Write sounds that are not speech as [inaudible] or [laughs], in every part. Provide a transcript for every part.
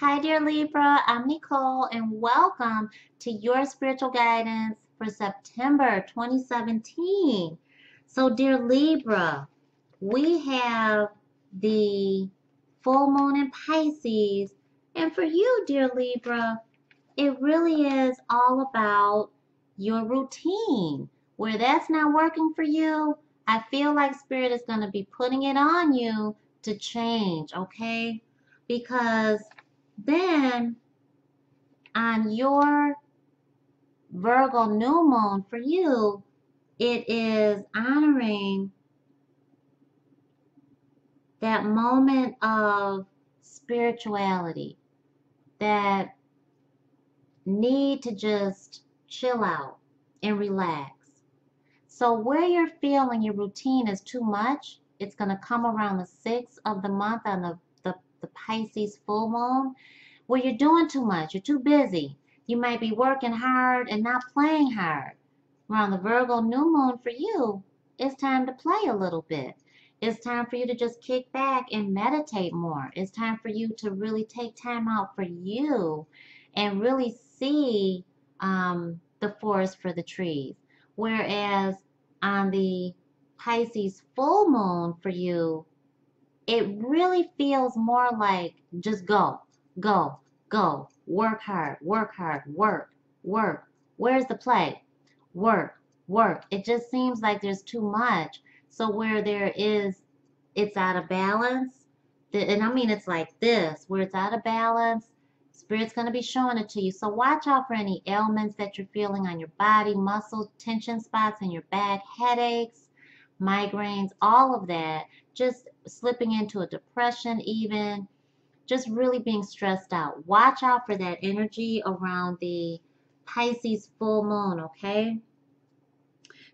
Hi, dear Libra. I'm Necole, and welcome to your spiritual guidance for September 2017. So, dear Libra, we have the full moon in Pisces, and for you, dear Libra, it really is all about your routine. Where that's not working for you, I feel like Spirit is going to be putting it on you to change, okay? Because then on your Virgo new moon for you, it is honoring that moment of spirituality, that need to just chill out and relax. So where you're feeling your routine is too much, it's going to come around the 6th of the month on the the Pisces full moon, where you're doing too much, you're too busy. You might be working hard and not playing hard. We're on the Virgo new moon for you, it's time to play a little bit. It's time for you to just kick back and meditate more. It's time for you to really take time out for you and really see um, the forest for the trees. Whereas on the Pisces full moon for you, it really feels more like just go, go, go, work hard, work hard, work, work. Where's the play? Work, work. It just seems like there's too much. So where there is, it's out of balance. And I mean, it's like this, where it's out of balance. Spirit's going to be showing it to you. So watch out for any ailments that you're feeling on your body, muscle tension spots in your back, headaches, migraines, all of that just slipping into a depression even, just really being stressed out. Watch out for that energy around the Pisces full moon, okay?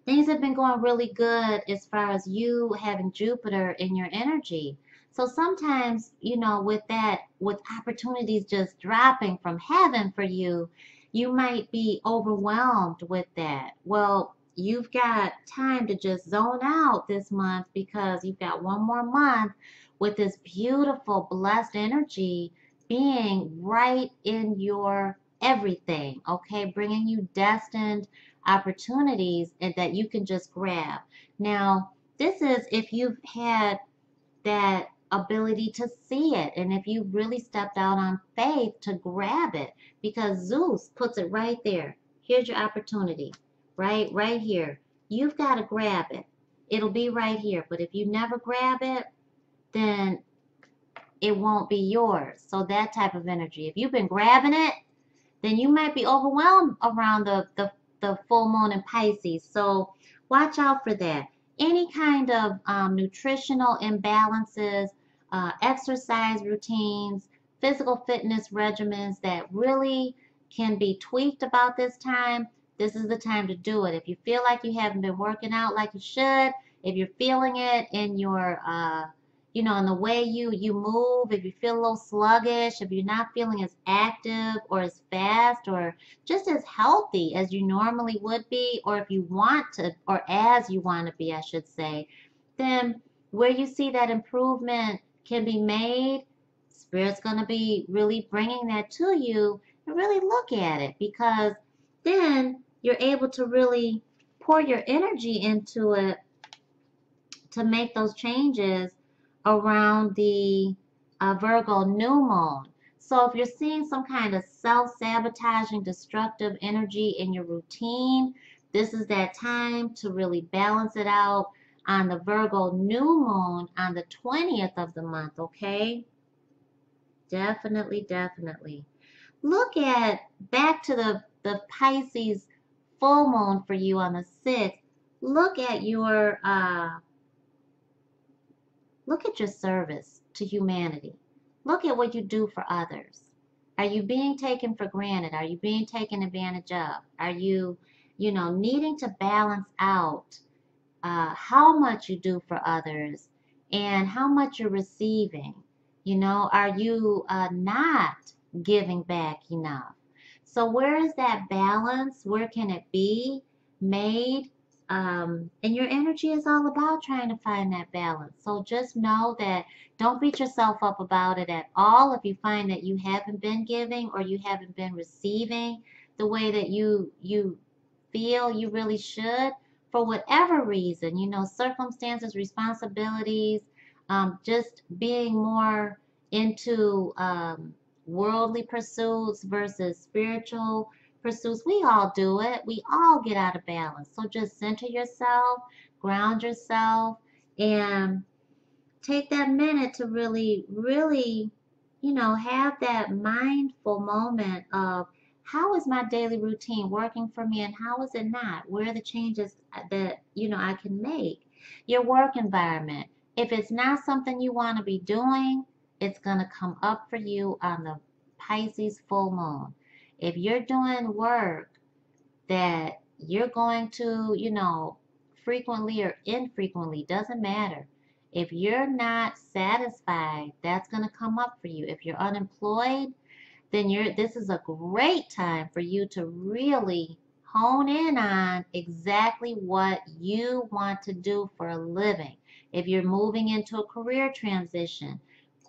Things have been going really good as far as you having Jupiter in your energy. So sometimes, you know, with that, with opportunities just dropping from heaven for you, you might be overwhelmed with that. Well, you've got time to just zone out this month because you've got one more month with this beautiful blessed energy being right in your everything okay? Bringing you destined opportunities and that you can just grab. Now this is if you've had that ability to see it and if you really stepped out on faith to grab it because Zeus puts it right there. Here's your opportunity right? Right here. You've got to grab it. It'll be right here. But if you never grab it, then it won't be yours. So that type of energy. If you've been grabbing it, then you might be overwhelmed around the, the, the full moon in Pisces. So watch out for that. Any kind of um, nutritional imbalances, uh, exercise routines, physical fitness regimens that really can be tweaked about this time, this is the time to do it. If you feel like you haven't been working out like you should, if you're feeling it in your, uh, you know, in the way you, you move, if you feel a little sluggish, if you're not feeling as active or as fast or just as healthy as you normally would be, or if you want to, or as you want to be, I should say, then where you see that improvement can be made, Spirit's going to be really bringing that to you and really look at it because then you're able to really pour your energy into it to make those changes around the uh, Virgo new moon. So if you're seeing some kind of self-sabotaging, destructive energy in your routine, this is that time to really balance it out on the Virgo new moon on the 20th of the month, okay? Definitely, definitely. Look at back to the, the Pisces full moon for you on the 6th, look at your uh, look at your service to humanity. Look at what you do for others. Are you being taken for granted? Are you being taken advantage of? Are you, you know, needing to balance out uh, how much you do for others and how much you're receiving? You know, are you uh, not giving back enough? So where is that balance? Where can it be made? Um, and your energy is all about trying to find that balance. So just know that don't beat yourself up about it at all if you find that you haven't been giving or you haven't been receiving the way that you you feel you really should for whatever reason, you know, circumstances, responsibilities, um, just being more into um, worldly pursuits versus spiritual pursuits. We all do it. We all get out of balance. So just center yourself, ground yourself, and take that minute to really, really, you know, have that mindful moment of how is my daily routine working for me and how is it not? Where are the changes that, you know, I can make? Your work environment. If it's not something you want to be doing, it's going to come up for you on the Pisces full moon. If you're doing work that you're going to, you know, frequently or infrequently, doesn't matter. If you're not satisfied, that's going to come up for you. If you're unemployed, then you're this is a great time for you to really hone in on exactly what you want to do for a living. If you're moving into a career transition,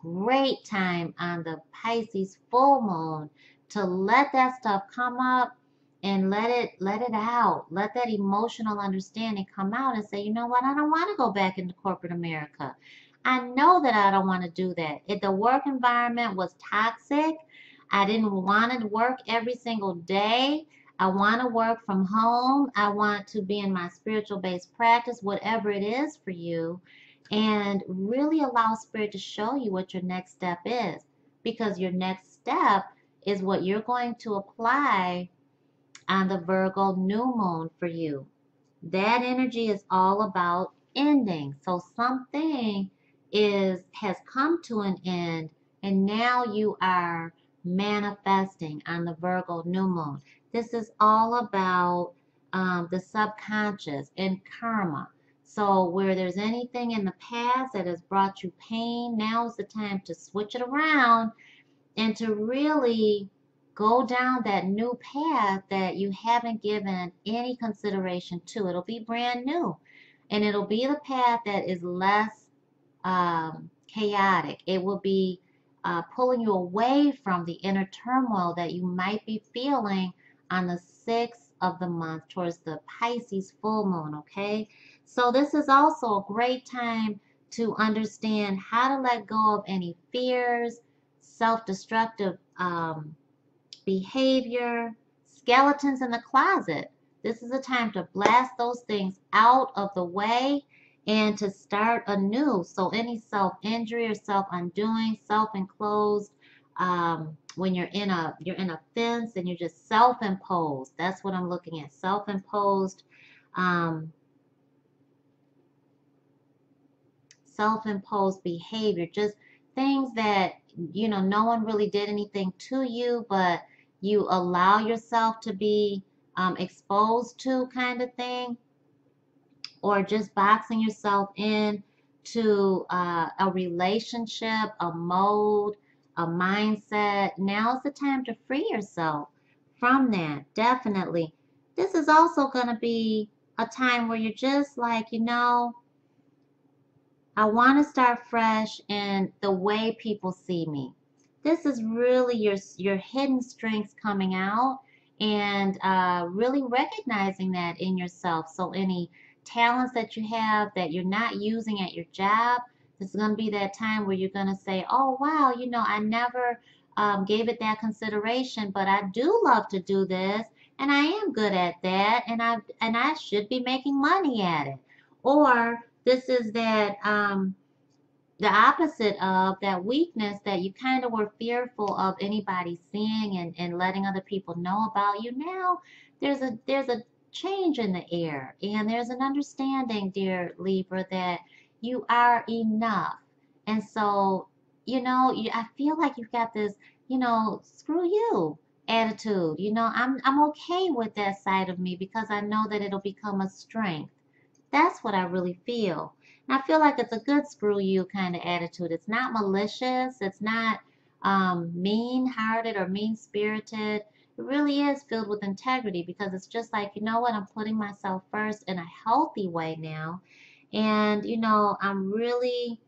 great time on the Pisces full moon to let that stuff come up and let it let it out. Let that emotional understanding come out and say, you know what, I don't want to go back into corporate America. I know that I don't want to do that. If the work environment was toxic, I didn't want to work every single day. I want to work from home. I want to be in my spiritual based practice, whatever it is for you, and really allow Spirit to show you what your next step is. Because your next step is what you're going to apply on the Virgo new moon for you. That energy is all about ending. So something is has come to an end and now you are manifesting on the Virgo new moon. This is all about um, the subconscious and karma. So where there's anything in the past that has brought you pain, now is the time to switch it around and to really go down that new path that you haven't given any consideration to. It'll be brand new. And it'll be the path that is less um, chaotic. It will be uh, pulling you away from the inner turmoil that you might be feeling on the 6th of the month towards the Pisces full moon, okay? So this is also a great time to understand how to let go of any fears, self-destructive um, behavior, skeletons in the closet. This is a time to blast those things out of the way and to start anew. So any self-injury or self-undoing, self-enclosed, um, when you're in a you're in a fence and you're just self-imposed. That's what I'm looking at. Self-imposed. Um, self-imposed behavior. Just things that you know no one really did anything to you, but you allow yourself to be um, exposed to kind of thing or just boxing yourself in to uh, a relationship, a mold, a mindset. Now's the time to free yourself from that. Definitely. This is also going to be a time where you're just like, you know, I want to start fresh in the way people see me. This is really your your hidden strengths coming out and uh, really recognizing that in yourself. So any talents that you have that you're not using at your job, this is going to be that time where you're going to say, oh, wow, you know, I never um, gave it that consideration, but I do love to do this and I am good at that and I and I should be making money at it. Or this is that um, the opposite of that weakness that you kind of were fearful of anybody seeing and, and letting other people know about you. Now there's a there's a change in the air. And there's an understanding, dear Libra, that you are enough. And so, you know, you, I feel like you've got this, you know, screw you attitude. You know, I'm, I'm okay with that side of me because I know that it'll become a strength. That's what I really feel. And I feel like it's a good screw you kind of attitude. It's not malicious. It's not um, mean-hearted or mean-spirited. it really is filled with integrity because it's just like, you know what, I'm putting myself first in a healthy way now. And, you know, I'm really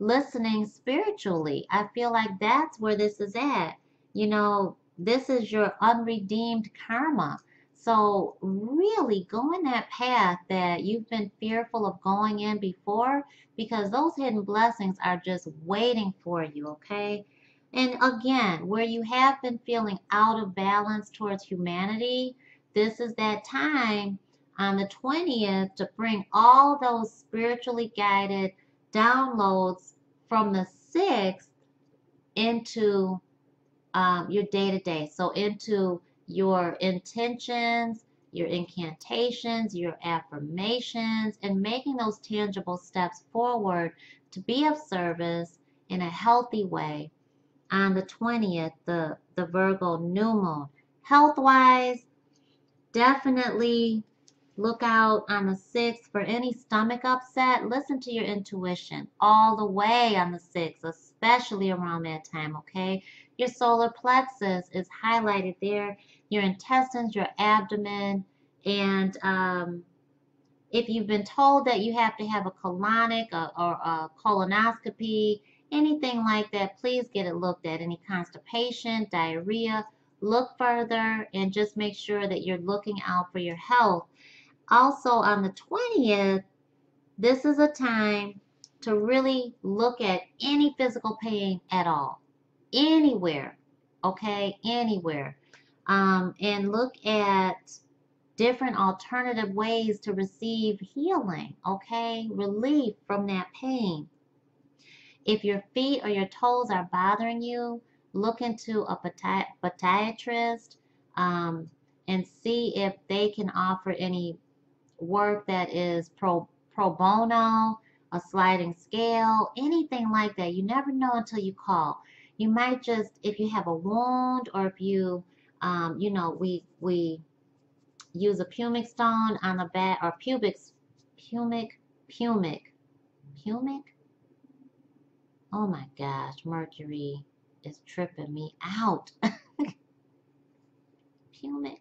listening spiritually. I feel like that's where this is at. You know, this is your unredeemed karma. So, really go in that path that you've been fearful of going in before because those hidden blessings are just waiting for you, okay? And again, where you have been feeling out of balance towards humanity, this is that time on the 20th to bring all those spiritually guided downloads from the 6th into um, your day to day. So, into your intentions, your incantations, your affirmations, and making those tangible steps forward to be of service in a healthy way on the 20th, the, the Virgo new moon. Health wise, definitely look out on the 6th for any stomach upset. Listen to your intuition all the way on the 6th, especially around that time, okay? Your solar plexus is highlighted there, your intestines, your abdomen, and um, if you've been told that you have to have a colonic or, or a colonoscopy, anything like that, please get it looked at. Any constipation, diarrhea, look further and just make sure that you're looking out for your health. Also, on the 20th, this is a time to really look at any physical pain at all, anywhere, okay, anywhere, um, and look at different alternative ways to receive healing, okay, relief from that pain. If your feet or your toes are bothering you, look into a podiatrist um, and see if they can offer any work that is pro, pro bono, a sliding scale, anything like that. You never know until you call. You might just, if you have a wound or if you, um, you know, we, we use a pumic stone on the back or pubic, pumic, pumic, pumic, Oh my gosh, Mercury is tripping me out. [laughs] pumic.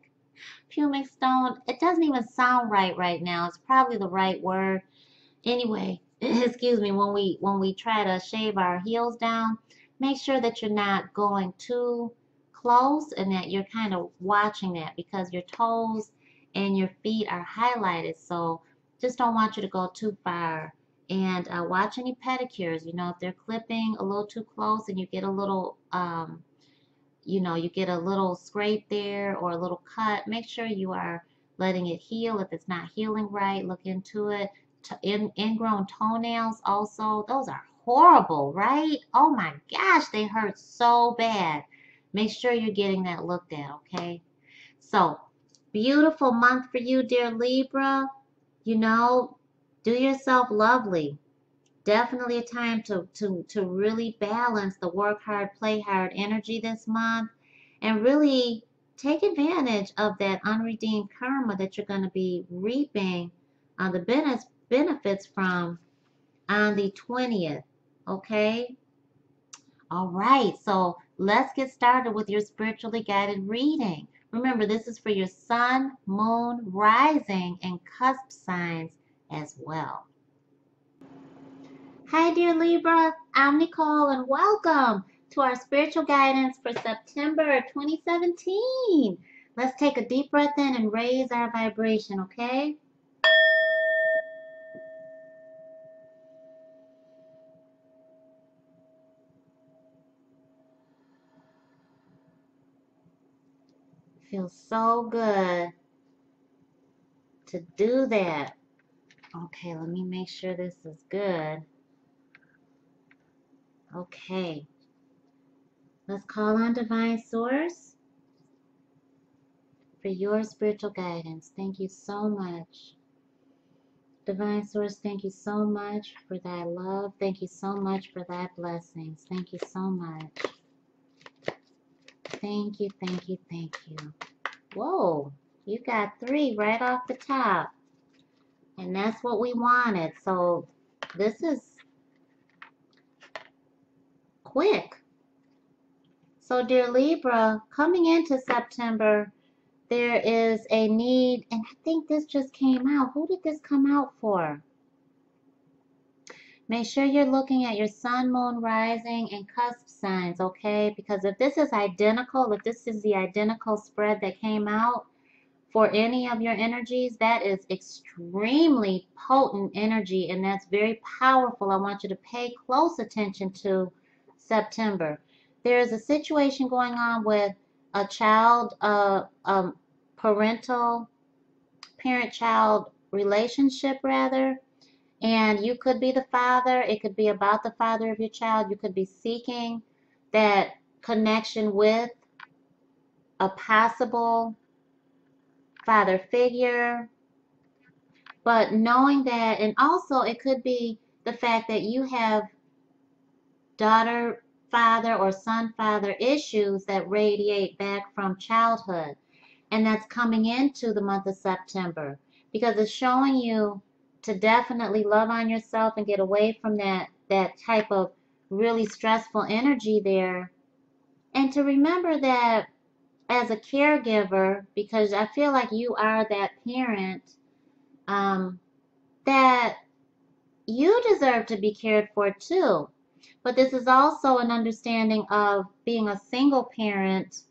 Pumic stone. It doesn't even sound right right now. It's probably the right word. Anyway, [laughs] excuse me, when we when we try to shave our heels down, make sure that you're not going too close and that you're kind of watching that because your toes and your feet are highlighted. So just don't want you to go too far and uh, watch any pedicures. You know, if they're clipping a little too close and you get a little, um, you know, you get a little scrape there or a little cut, make sure you are letting it heal. If it's not healing right, look into it. In, ingrown toenails also, those are horrible, right? Oh my gosh, they hurt so bad. Make sure you're getting that looked at, okay? So, beautiful month for you, dear Libra. You know, do yourself lovely. Definitely a time to, to, to really balance the work hard, play hard energy this month and really take advantage of that unredeemed karma that you're going to be reaping uh, the benefits from on the 20th. Okay? All right, so let's get started with your spiritually guided reading. Remember, this is for your sun, moon, rising, and cusp signs as well. Hi, dear Libra. I'm Necole, and welcome to our spiritual guidance for September 2017. Let's take a deep breath in and raise our vibration, okay? Feels so good to do that. Okay, let me make sure this is good. Okay. Let's call on Divine Source for your spiritual guidance. Thank you so much. Divine Source, thank you so much for that love. Thank you so much for that blessings. Thank you so much. Thank you, thank you, thank you. Whoa, you got three right off the top. And that's what we wanted. So this is quick. So, dear Libra, coming into September, there is a need, and I think this just came out. Who did this come out for? Make sure you're looking at your sun, moon, rising, and cusp signs, okay? Because if this is identical, if this is the identical spread that came out for any of your energies, that is extremely potent energy and that's very powerful. I want you to pay close attention to September. There is a situation going on with a child, uh, um, parental, parent-child relationship, rather and you could be the father. It could be about the father of your child. You could be seeking that connection with a possible father figure. But knowing that, and also it could be the fact that you have daughter father or son father issues that radiate back from childhood. And that's coming into the month of September because it's showing you to definitely love on yourself and get away from that that type of really stressful energy there. And to remember that as a caregiver because i feel like you are that parent um, that you deserve to be cared for too. But this is also an understanding of being a single parent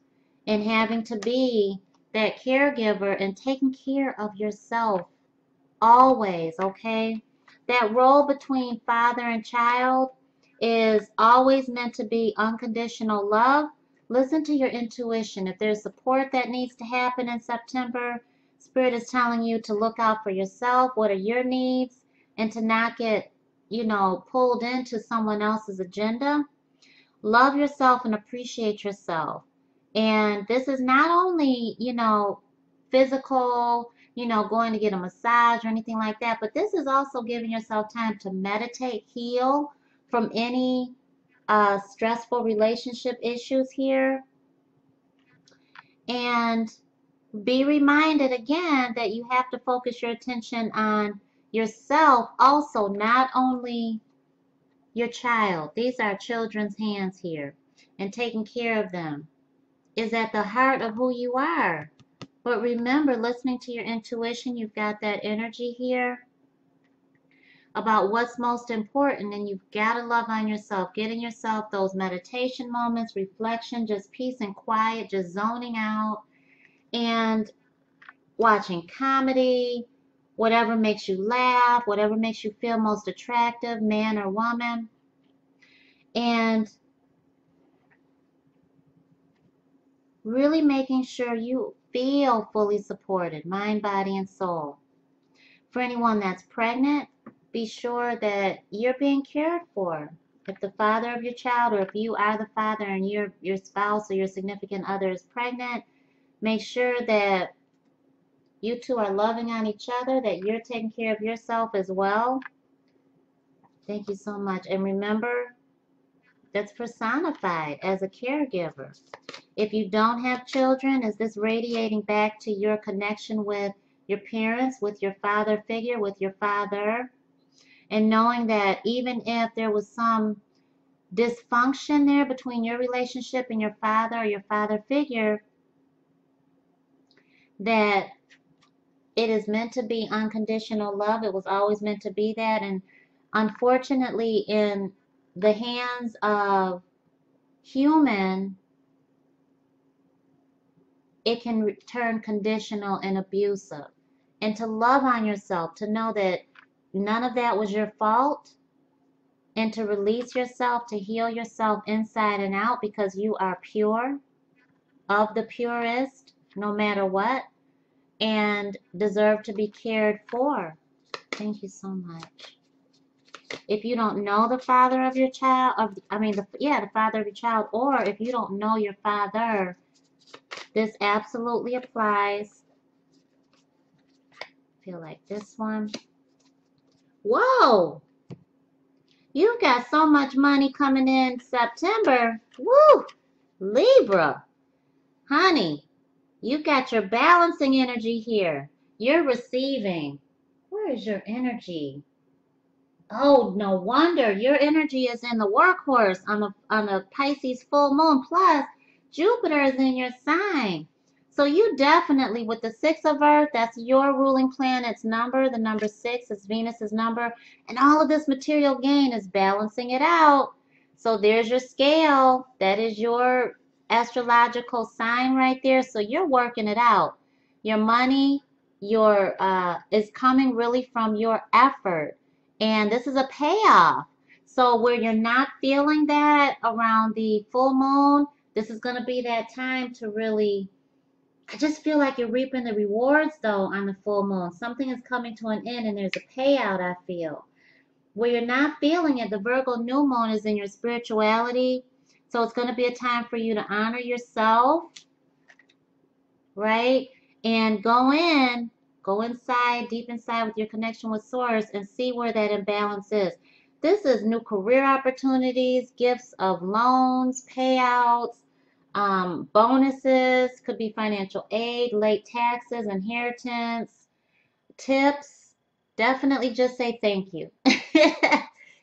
and having to be that caregiver and taking care of yourself always, okay? That role between father and child is always meant to be unconditional love. Listen to your intuition. If there's support that needs to happen in September, Spirit is telling you to look out for yourself. What are your needs? And to not get, you know, pulled into someone else's agenda. Love yourself and appreciate yourself. And this is not only, you know, physical you know, going to get a massage or anything like that. But this is also giving yourself time to meditate, heal from any uh, stressful relationship issues here. And be reminded again that you have to focus your attention on yourself also, not only your child. These are children's hands here. And taking care of them is at the heart of who you are. But remember, listening to your intuition, you've got that energy here about what's most important and you've got to love on yourself getting yourself those meditation moments reflection just peace and quiet just zoning out and watching comedy whatever makes you laugh whatever makes you feel most attractive man or woman. And really making sure you feel fully supported, mind, body, and soul. For anyone that's pregnant, be sure that you're being cared for. If the father of your child, or if you are the father and your, your spouse or your significant other is pregnant, make sure that you two are loving on each other, that you're taking care of yourself as well. Thank you so much. And remember, that's personified as a caregiver. If you don't have children, is this radiating back to your connection with your parents, with your father figure, with your father? And knowing that even if there was some dysfunction there between your relationship and your father or your father figure, that it is meant to be unconditional love. It was always meant to be that. And unfortunately, in the hands of human, it can turn conditional and abusive. And to love on yourself, to know that none of that was your fault, and to release yourself, to heal yourself inside and out because you are pure, of the purest, no matter what, and deserve to be cared for. Thank you so much if you don't know the father of your child, of I mean, the, yeah, the father of your child, or if you don't know your father, this absolutely applies. feel like this one. Whoa! You've got so much money coming in September. Woo! Libra. Honey, you've got your balancing energy here. You're receiving. Where is your energy? Oh, no wonder your energy is in the workhorse on the on the Pisces full moon. Plus, Jupiter is in your sign. So you definitely, with the six of Earth, that's your ruling planet's number. The number six is Venus's number. And all of this material gain is balancing it out. So there's your scale. That is your astrological sign right there. So you're working it out. Your money, your uh, is coming really from your effort. And this is a payoff. So where you're not feeling that around the full moon, this is going to be that time to really I just feel like you're reaping the rewards though on the full moon. Something is coming to an end and there's a payout, I feel. Where you're not feeling it, the Virgo new moon is in your spirituality. So it's going to be a time for you to honor yourself, right? And go in, go inside, deep inside with your connection with Source and see where that imbalance is. This is new career opportunities, gifts of loans, payouts, um, bonuses, could be financial aid, late taxes, inheritance, tips. Definitely just say thank you. [laughs]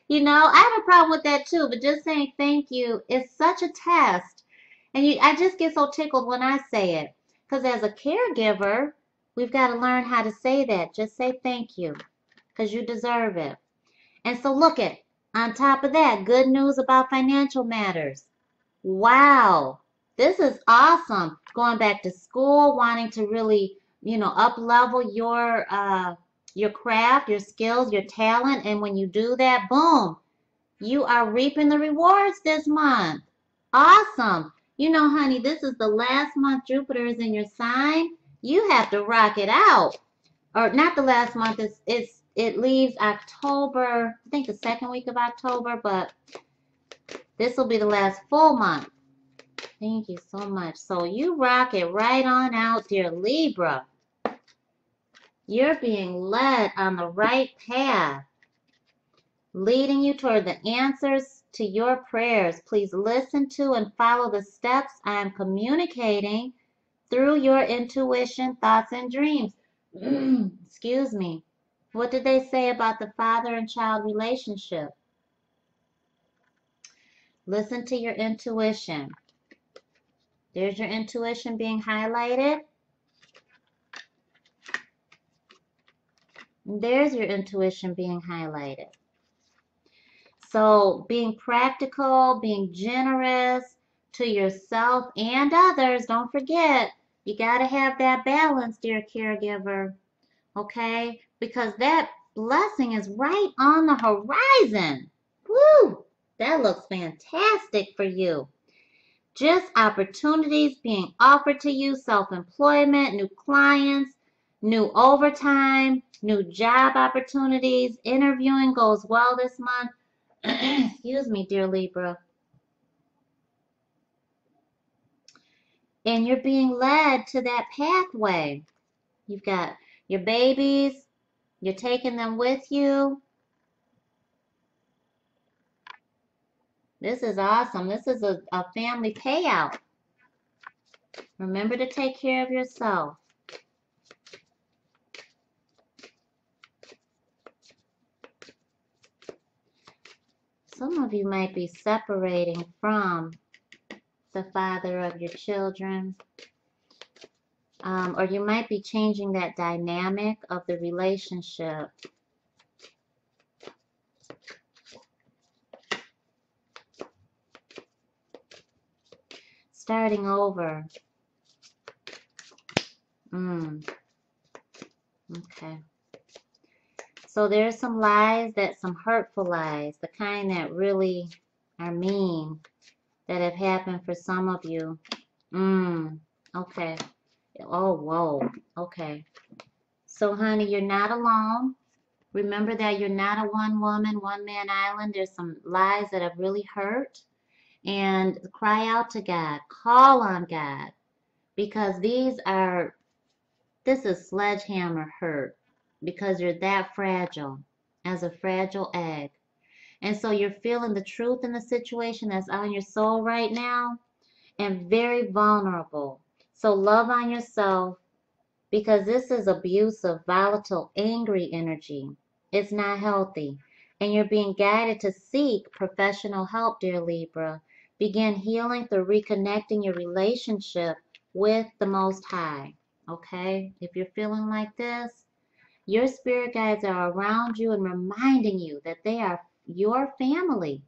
you know, I have a problem with that too, but just saying thank you is such a test. And you, I just get so tickled when I say it. Because as a caregiver, we've got to learn how to say that. Just say thank you because you deserve it. And so look at, on top of that, good news about financial matters. Wow, this is awesome. Going back to school, wanting to really, you know, up level your uh, your craft, your skills, your talent. And when you do that, boom, you are reaping the rewards this month. Awesome. You know, honey, this is the last month Jupiter is in your sign. You have to rock it out. Or not the last month, it's, it's it leaves October, I think the second week of October, but this will be the last full month. Thank you so much. So you rock it right on out, dear Libra. You're being led on the right path, leading you toward the answers to your prayers. Please listen to and follow the steps I am communicating through your intuition, thoughts, and dreams. [clears throat] Excuse me. What did they say about the father and child relationship? Listen to your intuition. There's your intuition being highlighted. There's your intuition being highlighted. So being practical, being generous to yourself and others. Don't forget, you got to have that balance, dear caregiver. Okay? because that blessing is right on the horizon. Woo! That looks fantastic for you. Just opportunities being offered to you, self-employment, new clients, new overtime, new job opportunities. Interviewing goes well this month. [clears throat] Excuse me, dear Libra. And you're being led to that pathway. You've got your babies, you're taking them with you. This is awesome. This is a, a family payout. Remember to take care of yourself. Some of you might be separating from the father of your children um, or you might be changing that dynamic of the relationship. Starting over. Mm. Okay. So there's some lies that some hurtful lies, the kind that really are mean that have happened for some of you. Mm. Okay. Oh, whoa. Okay. So, honey, you're not alone. Remember that you're not a one woman, one man island. There's some lies that have really hurt. And cry out to God. Call on God. Because these are, this is sledgehammer hurt. Because you're that fragile, as a fragile egg. And so you're feeling the truth in the situation that's on your soul right now. And very vulnerable so love on yourself because this is abusive, volatile, angry energy. It's not healthy. And you're being guided to seek professional help, dear Libra, Begin healing through reconnecting your relationship with the Most High. Okay? If you're feeling like this, your spirit guides are around you and reminding you that they are your family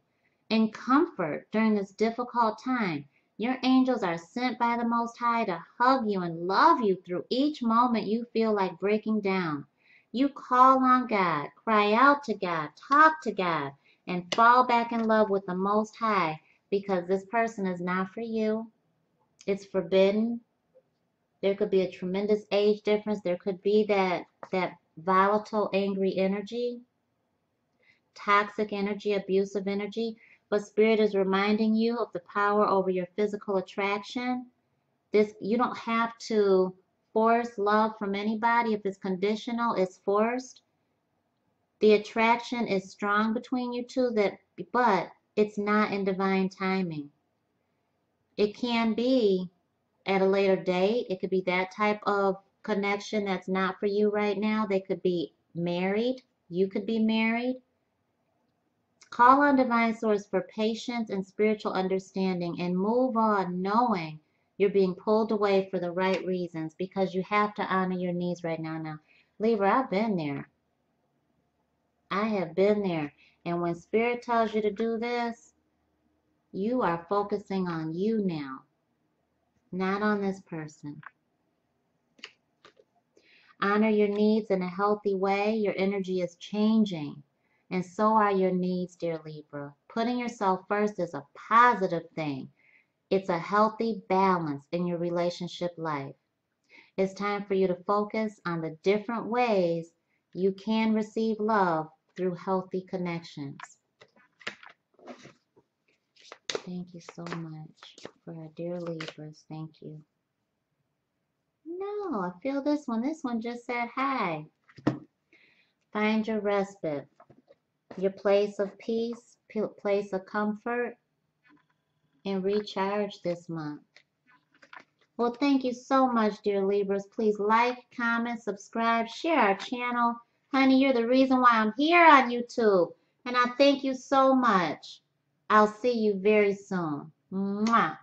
and comfort during this difficult time. Your angels are sent by the Most High to hug you and love you through each moment you feel like breaking down. You call on God, cry out to God, talk to God, and fall back in love with the Most High because this person is not for you. It's forbidden. There could be a tremendous age difference. There could be that that volatile, angry energy, toxic energy, abusive energy. But Spirit is reminding you of the power over your physical attraction. This you don't have to force love from anybody. If it's conditional, it's forced. The attraction is strong between you two, that but it's not in divine timing. It can be at a later date. It could be that type of connection that's not for you right now. They could be married. You could be married. Call on divine source for patience and spiritual understanding and move on knowing you're being pulled away for the right reasons because you have to honor your needs right now. Now, Libra, I've been there. I have been there. And when Spirit tells you to do this, you are focusing on you now, not on this person. Honor your needs in a healthy way. Your energy is changing. And so are your needs, dear Libra. Putting yourself first is a positive thing. It's a healthy balance in your relationship life. It's time for you to focus on the different ways you can receive love through healthy connections. Thank you so much for our dear Libras. Thank you. No, I feel this one. This one just said hi. Find your respite, your place of peace, place of comfort, and recharge this month. Well, thank you so much, dear Libras. Please like, comment, subscribe, share our channel. Honey, you're the reason why I'm here on YouTube. And I thank you so much. I'll see you very soon. Mwah.